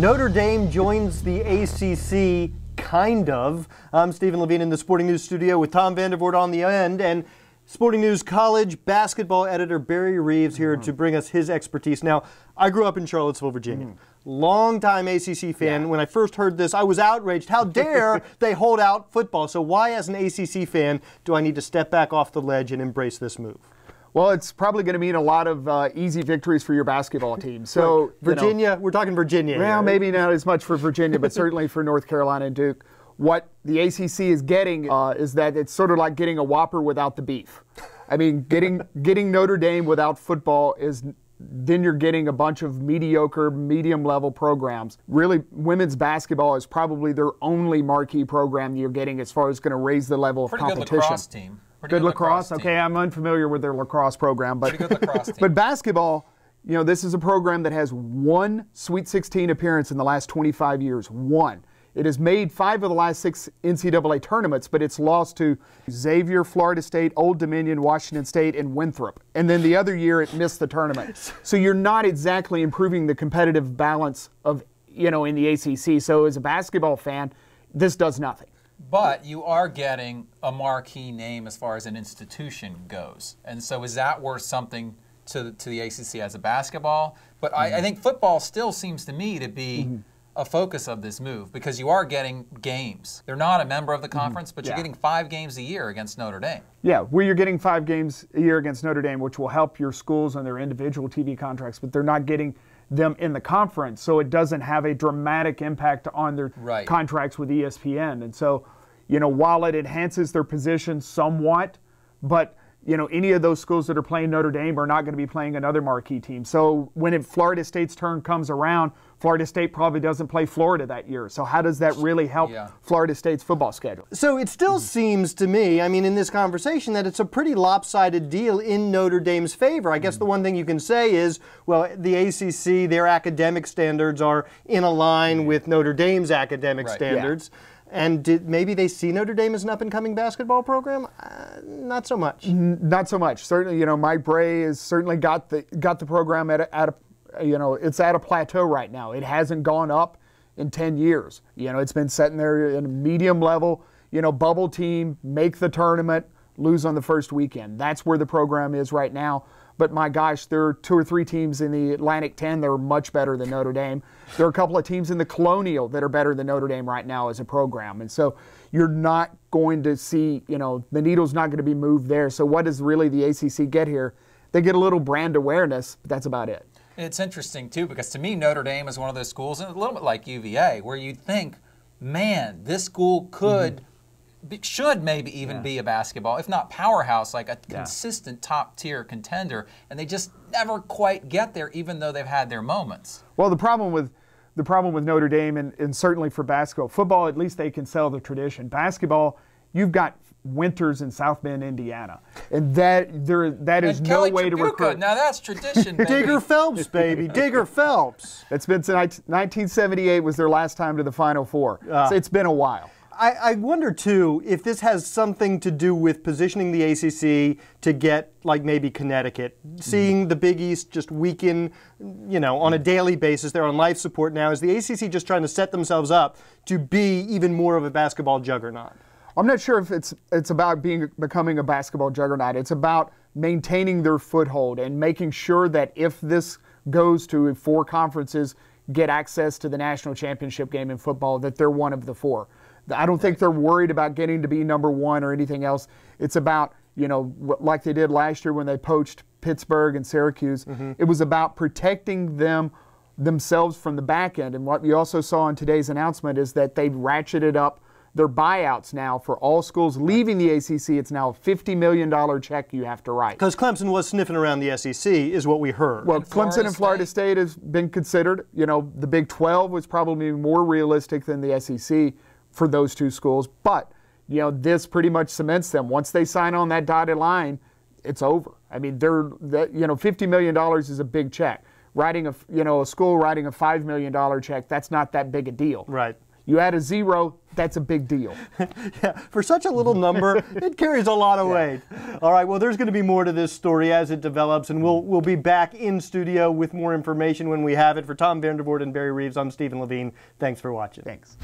Notre Dame joins the ACC, kind of. I'm Steven Levine in the Sporting News studio with Tom van der Voort on the end, and Sporting News college basketball editor Barry Reeves here mm-hmm. to bring us his expertise. Now, I grew up in Charlottesville, Virginia. Mm. Longtime ACC fan. Yeah. When I first heard this, I was outraged. How dare they hold out football? So, why, as an ACC fan, do I need to step back off the ledge and embrace this move? Well, it's probably going to mean a lot of uh, easy victories for your basketball team. So Virginia, you know, we're talking Virginia. Well, here. maybe not as much for Virginia, but certainly for North Carolina and Duke. What the ACC is getting uh, is that it's sort of like getting a Whopper without the beef. I mean, getting getting Notre Dame without football is then you're getting a bunch of mediocre, medium level programs. Really, women's basketball is probably their only marquee program you're getting as far as going to raise the level Pretty of competition. Good lacrosse team. Pretty good, good lacrosse. lacrosse okay, I'm unfamiliar with their lacrosse program, but lacrosse but basketball. You know, this is a program that has one Sweet 16 appearance in the last 25 years. One. It has made five of the last six NCAA tournaments, but it's lost to Xavier, Florida State, Old Dominion, Washington State, and Winthrop. And then the other year it missed the tournament. So you're not exactly improving the competitive balance of, you know, in the ACC. So as a basketball fan, this does nothing. But you are getting a marquee name as far as an institution goes. And so is that worth something to, to the ACC as a basketball? But mm-hmm. I, I, think football still seems to me to be mm-hmm. a focus of this move because you are getting games. They're not a member of the mm-hmm. conference, mm-hmm. but you're getting five games a year against Notre Dame. Yeah, well, you're getting five games a year against Notre Dame, which will help your schools on their individual TV contracts, but they're not getting – them in the conference, so it doesn't have a dramatic impact on their right. contracts with ESPN. And so, you know, while it enhances their position somewhat, but you know, any of those schools that are playing Notre Dame are not going to be playing another marquee team. So when it, Florida State's turn comes around, Florida State probably doesn't play Florida that year. So how does that really help yeah. Florida State's football schedule? So it still mm-hmm. seems to me, I mean, in this conversation, that it's a pretty lopsided deal in Notre Dame's favor. I guess mm-hmm. the one thing you can say is, well, the ACC, their academic standards are in a line mm-hmm. with Notre Dame's academic right. standards. Yeah. And did, maybe they see Notre Dame as an up and coming basketball program? Uh, not so much. Not so much. Certainly, you know, Mike Brey has certainly got the got the program at a, at a, you know, it's at a plateau right now. It hasn't gone up in 10 years. You know, it's been sitting there in a medium level, you know, bubble team, make the tournament, lose on the first weekend. That's where the program is right now. But my gosh, there are two or three teams in the Atlantic 10 that are much better than Notre Dame. There are a couple of teams in the Colonial that are better than Notre Dame right now as a program. And so you're not going to see, you know, the needle's not going to be moved there. So what does really the ACC get here? They get a little brand awareness, but that's about it. It's interesting, too, because to me, Notre Dame is one of those schools, and a little bit like UVA, where you'd think, man, this school could. Mm-hmm should maybe even yeah. be a basketball, if not powerhouse, like a yeah. consistent top tier contender, and they just never quite get there, even though they've had their moments. Well, the problem with the problem with Notre Dame, and, and certainly for basketball, football at least they can sell the tradition. Basketball, you've got winters in South Bend, Indiana, and that there that is no way Tribuca. to recruit. Now that's tradition. Digger Phelps, baby, Digger Phelps. It's been since 1978 was their last time to the Final Four. Uh, so it's been a while. I, I, wonder too if this has something to do with positioning the ACC to get like maybe Connecticut, seeing mm. the Big East just weaken, you know, on a daily basis. They're on life support now. Is the ACC just trying to set themselves up to be even more of a basketball juggernaut? I'm not sure if it's it's about being becoming a basketball juggernaut. It's about maintaining their foothold and making sure that if this goes to four conferences get access to the national championship game in football, that they're one of the four. I don't think they're worried about getting to be number one or anything else. It's about, you know, like they did last year when they poached Pittsburgh and Syracuse. Mm-hmm. It was about protecting them themselves from the back end. And what you also saw in today's announcement is that they've ratcheted up their buyouts now for all schools leaving the ACC. It's now a $50 million check you have to write. Because Clemson was sniffing around the SEC, is what we heard. Well, and Clemson and Florida State. State has been considered. You know, the Big 12 was probably more realistic than the SEC for those two schools. But, you know, this pretty much cements them. Once they sign on that dotted line, it's over. I mean, they're, you know, $50 million is a big check. Writing a, you know, a school writing a $5 million check, that's not that big a deal. Right. You add a zero, that's a big deal. yeah, for such a little number, it carries a lot of weight. All right, well, there's going to be more to this story as it develops, and we'll we'll be back in studio with more information when we have it. For Tom van der Voort and Barry Reeves, I'm Steven Levine. Thanks for watching. Thanks.